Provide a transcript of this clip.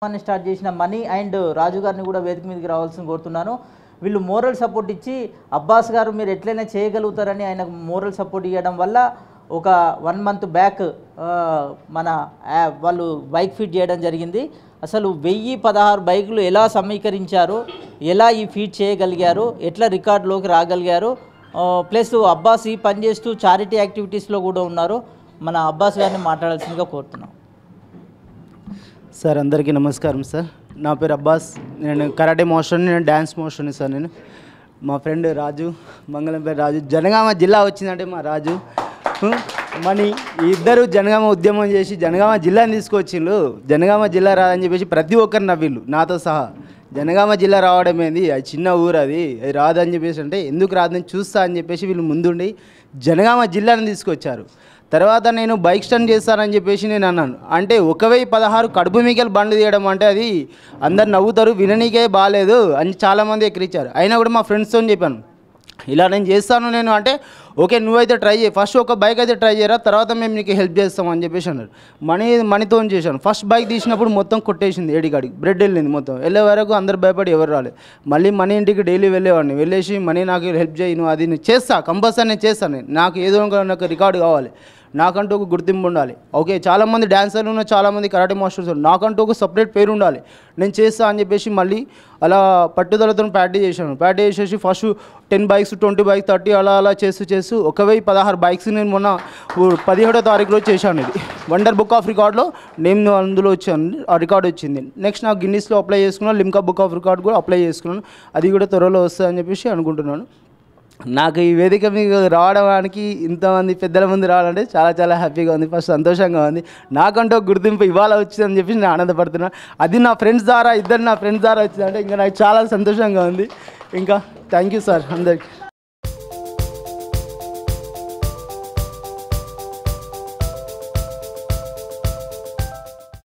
కార్యక్రమాన్ని స్టార్ట్ చేసిన money and రాజు గారిని కూడా వేదిక మీదకి రావాల్సి కోరుతున్నాను. వీళ్ళు మోరల్ సపోర్ట్ ఇచ్చి అబ్బాస్ గారు మీరు ఎట్లయినా చేయగలుగుతారని ఆయనకు మోరల్ సపోర్ట్ ఇవ్వడం వల్ల ఒక వన్ మంత్ బ్యాక్ మన వాళ్ళు బైక్ ఫీట్ చేయడం జరిగింది. అసలు వెయ్యి పదహారు బైకులు ఎలా సమీకరించారు ఎలా ఈ ఫీట్ చేయగలిగారు ఎట్లా రికార్డులోకి రాగలిగారు ప్లస్ అబ్బాస్ ఈ పని చేస్తూ చారిటీ యాక్టివిటీస్లో కూడా ఉన్నారు. మన అబ్బాస్ గారిని మాట్లాడాల్సిందిగా కోరుతున్నాం. సార్ అందరికీ నమస్కారం సార్. నా పేరు అబ్బాస్. నేను కరాటే మోషన్ నేను డ్యాన్స్ మోషన్ సార్ నేను. మా ఫ్రెండ్ రాజు మంగళం పేరు రాజు. జనగామ జిల్లా వచ్చిందంటే మా రాజు. మని ఇద్దరు జనగామ ఉద్యమం చేసి జనగామ జిల్లాని తీసుకొచ్చిండ్రు. జనగామ జిల్లా రాదని చెప్పేసి ప్రతి ఒక్కరు నవ్విళ్ళు నాతో సహా. జనగామ జిల్లా రావడం ఏంది? అది చిన్న ఊరు అది. అది రాదని చెప్పేసి అంటే ఎందుకు రాదని చూస్తా అని చెప్పేసి వీళ్ళు ముందుండి జనగామ జిల్లాను తీసుకొచ్చారు. తర్వాత నేను బైక్ స్టాండ్ చేస్తానని చెప్పేసి నేను అన్నాను. అంటే ఒకవే పదహారు కడుపు మీకెళ్ళి బండి తీయడం అంటే అది అందరు నవ్వుతారు విననీకే బాగాలేదు అని చాలామంది ఎక్కిరించారు అయినా కూడా మా ఫ్రెండ్స్తో చెప్పాను. ఇలా నేను చేస్తాను నేను అంటే ఓకే నువ్వైతే ట్రై చేయి. ఫస్ట్ ఒక బైక్ అయితే ట్రై చేయరా? తర్వాత మేము నీకు హెల్ప్ చేస్తాం అని చెప్పేసి అన్నారు. మనీ మనీతో చేశాను. ఫస్ట్ బైక్ తీసినప్పుడు మొత్తం కొట్టేసింది ఏడికాడికి బ్రెడ్ వెళ్ళింది మొత్తం. వెళ్ళే వరకు అందరు భయపడి ఎవరు రాలేదు. మళ్ళీ మనీ ఇంటికి డైలీ వెళ్ళేవాడిని. వెళ్ళేసి మనీ నాకు హెల్ప్ చేయి నువ్వు అది నేను చేస్తా. కంపల్సరీ నేను చేస్తాను. నేను. నాకు ఏదో ఒక నాకు రికార్డు కావాలి. నాకంటూ ఒక గుర్తింపు ఉండాలి. ఓకే చాలామంది డ్యాన్సర్లు ఉన్నారు చాలామంది కరాటే మాస్టర్స్ ఉన్నారు. నాకంటూ ఒక సపరేట్ పేరు ఉండాలి. నేను చేస్తా అని చెప్పేసి మళ్ళీ అలా పట్టుదలతో ప్రాక్టీస్ చేశాను. ప్రాక్టీస్ చేసేసి first ten bikes twenty bikes thirty అలా అలా చేస్తూ చేస్తూ ఒక వెయ్యి పదహారు బైక్స్ నేను మొన్న పదిహేడో పదిహేడో తారీఖులో చేశాను ఇది. వండర్ బుక్ ఆఫ్ రికార్డ్లో నేను అందులో వచ్చాను ఆ రికార్డ్ వచ్చింది. నెక్స్ట్ నాకు గిన్నిస్లో అప్లై చేసుకున్నాను లిమ్కా బుక్ ఆఫ్ రికార్డ్ కూడా అప్లై చేసుకున్నాను. అది కూడా త్వరలో వస్తుందని చెప్పేసి అనుకుంటున్నాను. నాకు ఈ వేదిక మీకు రావడానికి ఇంతమంది పెద్దల ముందు రావాలంటే చాలా చాలా హ్యాపీగా ఉంది ఫస్ట్ సంతోషంగా ఉంది. నాకంటూ గుర్తింపు ఇవాళ వచ్చిందని చెప్పి నేను ఆనందపడుతున్నాను అది నా ఫ్రెండ్స్ ద్వారా ఇద్దరు నా ఫ్రెండ్స్ ద్వారా వచ్చిందంటే ఇంకా నాకు చాలా సంతోషంగా ఉంది. ఇంకా థ్యాంక్ యూ సార్ అందరికీ.